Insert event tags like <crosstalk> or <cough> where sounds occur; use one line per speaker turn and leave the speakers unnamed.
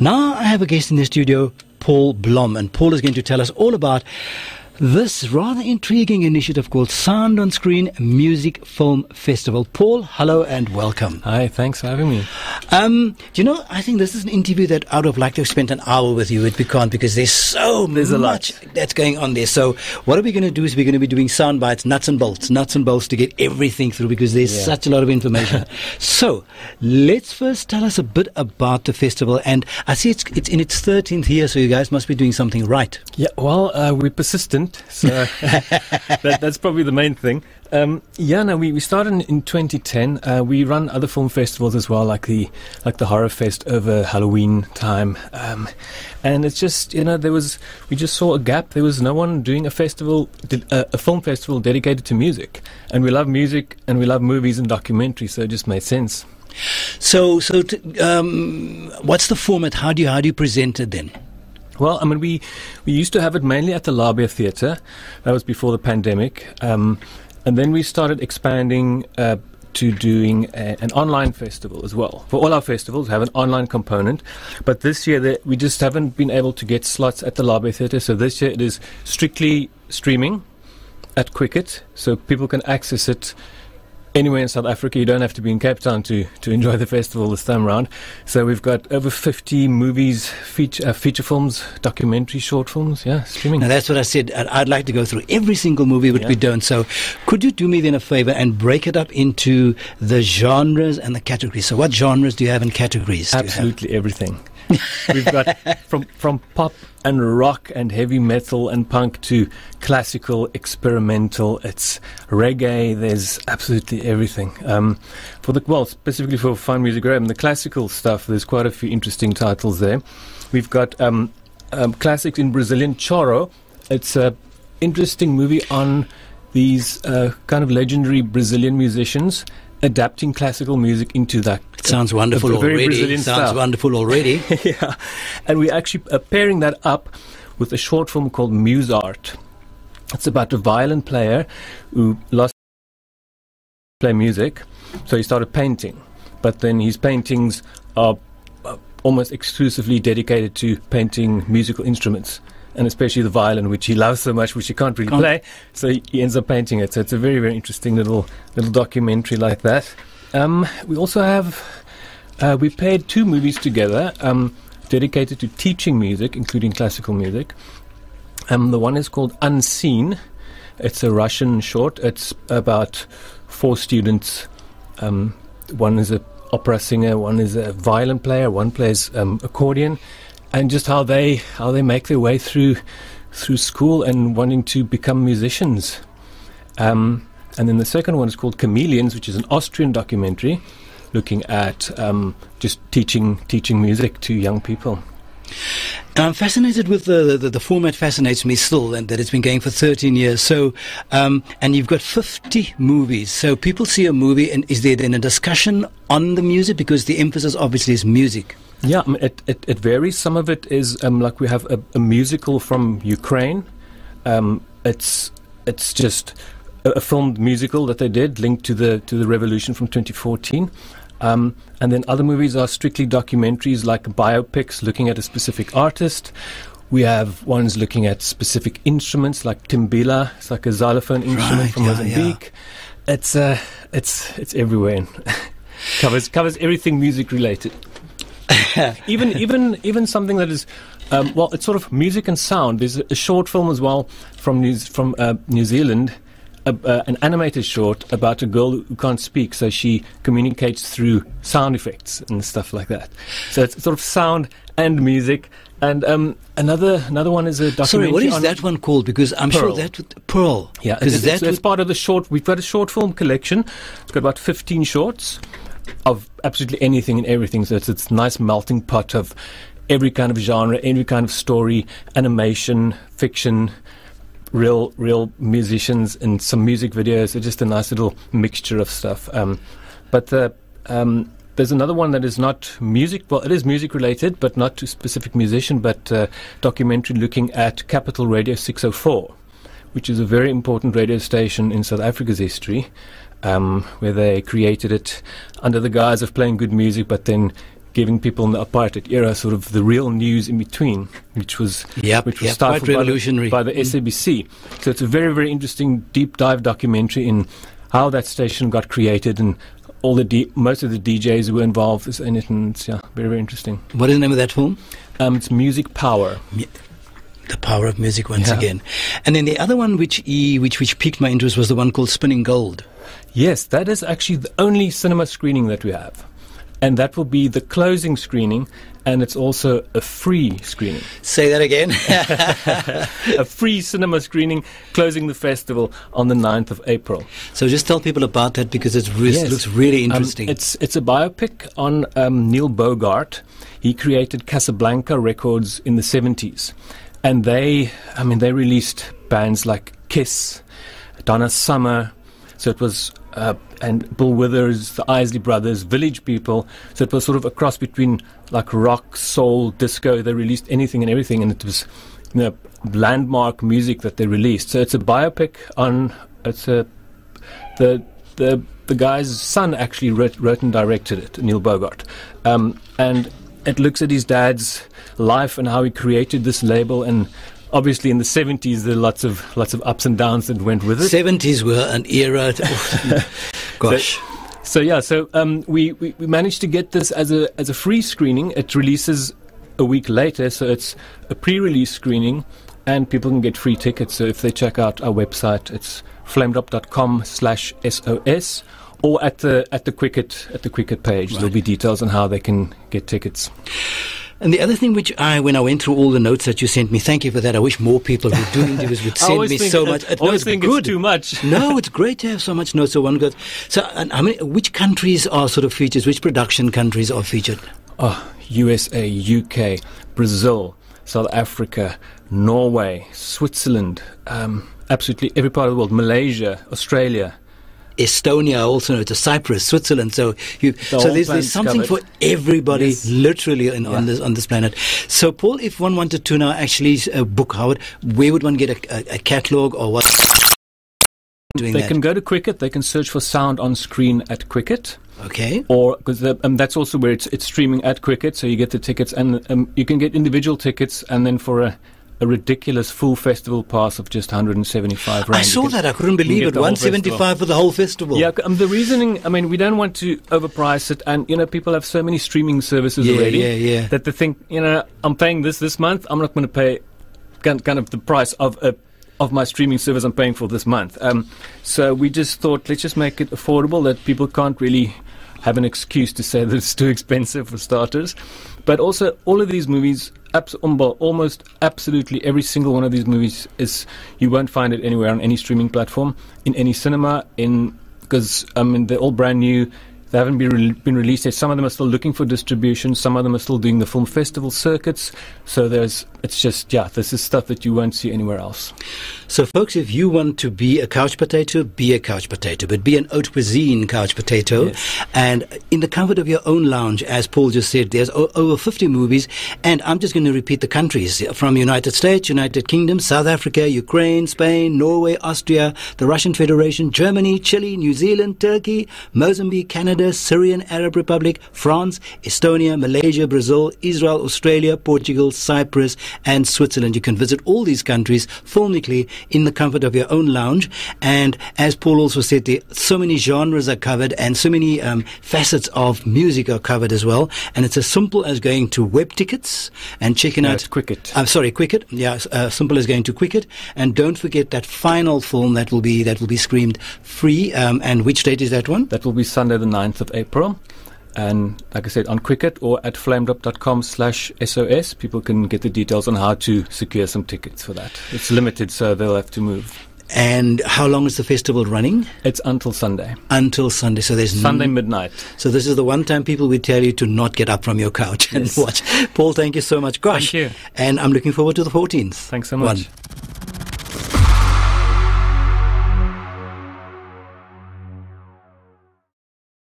Now I have a guest in the studio, Paul Blom, and Paul is going to tell us all about this rather intriguing initiative called Sound on Screen Music Film Festival. Paul, hello and welcome.
Hi, thanks for having me.
Um, do you know, I think this is an interview that I would have liked to have spent an hour with you, we can't because there's so
there's
much
a lot.
that's going on there. So what are we going to do is we're going to be doing sound bites, nuts and bolts, nuts and bolts to get everything through because there's
Yeah.
such a lot of information. <laughs> so let's first tell us a bit about the festival. And I see it's, it's in its 13th year, so you guys must be doing something right.
Yeah, well, uh, we're persistent, so <laughs> that, that's probably the main thing. Um, yeah, no, we, we started in, in 2010. Uh, we run other film festivals as well, like the like the Horror Fest over Halloween time. Um, and it's just you know there was we just saw a gap. There was no one doing a festival, uh, a film festival dedicated to music. And we love music, and we love movies and documentaries, so it just made sense.
So, so um, what's the format? How do you how do you present it then?
Well, I mean, we we used to have it mainly at the Labia Theatre. That was before the pandemic, um, and then we started expanding uh, to doing a, an online festival as well. For all our festivals, have an online component, but this year the, we just haven't been able to get slots at the Labia Theatre. So this year it is strictly streaming at Quicket, so people can access it anywhere in South Africa. You don't have to be in Cape Town to, to enjoy the festival this time around. So we've got over 50 movies, feature, uh, feature films, documentary short films, yeah, streaming.
Now that's what I said. I'd, I'd like to go through every single movie, but
Yeah.
we don't. So, could you do me then a favor and break it up into the genres and the categories? So, what genres do you have and categories?
Absolutely everything. We've got from from pop and rock and heavy metal and punk to classical, experimental. It's reggae. There's absolutely everything. Um, for the well, specifically for fine music, um, the classical stuff. There's quite a few interesting titles there. We've got um, um, classics in Brazilian choro. It's a interesting movie on these uh, kind of legendary Brazilian musicians adapting classical music into that
It sounds wonderful already. Sounds
style.
wonderful <laughs> already.
yeah, and we're actually uh, pairing that up with a short film called Muse Art. It's about a violin player who lost play music, so he started painting. But then his paintings are uh, almost exclusively dedicated to painting musical instruments, and especially the violin, which he loves so much, which he can't really
Can't-
play. So he- ends up painting it. So it's a very, very interesting little little documentary like that. Um, we also have uh, we paired two movies together, um, dedicated to teaching music, including classical music. Um, the one is called Unseen. It's a Russian short. It's about four students. Um, one is a opera singer, one is a violin player, one plays um, accordion, and just how they how they make their way through through school and wanting to become musicians. Um, and then the second one is called Chameleons, which is an Austrian documentary looking at um, just teaching teaching music to young people.
And I'm fascinated with the, the the format. Fascinates me still, and that it's been going for 13 years. So, um, and you've got 50 movies. So people see a movie, and is there then a discussion on the music because the emphasis obviously is music.
Yeah, it, it, it varies. Some of it is um, like we have a, a musical from Ukraine. Um, it's it's just a, a filmed musical that they did linked to the to the revolution from 2014. Um, and then other movies are strictly documentaries like biopics looking at a specific artist. We have ones looking at specific instruments like timbila. It's like a xylophone instrument
Right,
from
yeah,
Mozambique. It's uh, it's it's everywhere. <laughs> covers covers everything music related <laughs> even even even something that is um, well, it's sort of music and sound. There's a, short film as well from New, from uh, New Zealand, uh, uh, an animated short about a girl who can't speak, so she communicates through sound effects and stuff like that. So it's sort of sound and music. And um, another another one is a documentary.
Sorry, what is that one called? Because I'm sure that would, Pearl.
Yeah,
because
it's,
that
it's, it's part of the short. We've got a short film collection. It's got about 15 shorts of absolutely anything and everything. So it's it's a nice melting pot of every kind of genre, every kind of story, animation, fiction, real real musicians, and some music videos. It's just a nice little mixture of stuff. Um, but the um, there's another one that is not music. Well, it is music related, but not to specific musician. But uh, documentary looking at Capital Radio 604, which is a very important radio station in South Africa's history, um, where they created it under the guise of playing good music, but then giving people in the apartheid era sort of the real news in between, which was
Yep,
which was
yep, quite revolutionary.
by the, by the SABC. So it's a very very interesting deep dive documentary in how that station got created and all the D- most of the DJs who were involved is in it, and it's yeah, very very interesting.
What is the name of that film?
Um, it's Music Power.
The Power of Music once
Yeah.
again. And then the other one which e, which which piqued my interest was the one called Spinning Gold.
Yes, that is actually the only cinema screening that we have. And that will be the closing screening, and it's also a free screening.
Say that again. <laughs>
a free cinema screening closing the festival on the 9th of April.
so just tell people about that because it re-
Yes.
looks really
Um,
interesting.
it's, it's a biopic on um, Neil Bogart. He created Casablanca Records in the 70s. And they, I mean, they released bands like Kiss, Donna Summer. So it was, uh, and Bill Withers, the Isley Brothers, Village People. So it was sort of a cross between like rock, soul, disco. They released anything and everything. And it was, you know, landmark music that they released. So it's a biopic on, it's a, the, the, the guy's son actually wrote, wrote and directed it, Neil Bogart. Um, and it looks at his dad's life and how he created this label and obviously in the 70s there are lots of lots of ups and downs that went with it
70s were an era. <laughs> Gosh.
so yeah so um, we, we, we managed to get this as a as a free screening it releases a week later so it's a pre-release screening and people can get free tickets so if they check out our website it's flamedrop.com slash sos or at the at the quicket at the quicket page there'll be details on how they can get tickets
And the other thing which I, when I went through all the notes that you sent me, thank you for that. I wish more people who do <laughs> interviews would send me so much. <laughs>
I always think it's
good.
too much. <laughs>
no, it's great to have so much notes. So one goes. So, and how many? Which countries are sort of featured? Which production countries are featured?
Oh, USA, UK, Brazil, South Africa, Norway, Switzerland, um, absolutely every part of the world, Malaysia, Australia.
Estonia, also to Cyprus, Switzerland. So you, so there's, there's something
covered.
for everybody,
Yes.
literally, in,
Yeah.
on this on this planet. So, Paul, if one wanted to now actually uh, book Howard, where would one get a, a, a catalog or what? Doing
They
that.
can go to Quicket. They can search for sound on screen at Quicket.
okay.
or because um, that's also where it's it's streaming at Quicket, So you get the tickets, and um, you can get individual tickets, and then for a, a ridiculous full festival pass of just 175 rand.
I saw that. I couldn't believe it.
the whole
One seventy five for the whole festival.
Yeah, um, the reasoning. I mean, we don't want to overprice it, and you know, people have so many streaming services
Yeah,
already
yeah, yeah.
that they think, you know, I'm paying this this month. I'm not going to pay kind, kind of the price of a of my streaming service I'm paying for this month. Um, so we just thought, let's just make it affordable that people can't really have an excuse to say that it's too expensive for starters. But also, all of these movies, abs- almost absolutely every single one of these movies is you won't find it anywhere on any streaming platform, in any cinema, in because I mean they're all brand new. They haven't been, re- been released yet. Some of them are still looking for distribution. Some of them are still doing the film festival circuits. So there's, it's just, yeah, this is stuff that you won't see anywhere else.
So, folks, if you want to be a couch potato, be a couch potato, but be an haute cuisine couch potato.
Yes.
And in the comfort of your own lounge, as Paul just said, there's o- over 50 movies. And I'm just going to repeat the countries from United States, United Kingdom, South Africa, Ukraine, Spain, Norway, Austria, the Russian Federation, Germany, Chile, New Zealand, Turkey, Mozambique, Canada, Syrian Arab Republic, France, Estonia, Malaysia, Brazil, Israel, Australia, Portugal, Cyprus, and Switzerland. You can visit all these countries filmically in the comfort of your own lounge. And as Paul also said, there so many genres are covered and so many um, facets of music are covered as well. And it's as simple as going to web tickets and checking
No,
out
it's Quicket.
I'm sorry, Quicket. Yeah, uh, simple as going to Quicket. And don't forget that final film that will be that will be screened free. Um, and which date is that one?
That will be Sunday, the 9th of April. And like I said, on Quicket or at flamedrop.com slash SOS, people can get the details on how to secure some tickets for that. It's limited, so they'll have to move.
And how long is the festival running?
It's until Sunday.
Until Sunday. So there's
Sunday
n-
midnight.
So this is the one time people will tell you to not get up from your couch and
Yes.
watch. Paul, thank you so much. Gosh.
Thank you.
And I'm looking forward to the 14th.
Thanks so much.
One.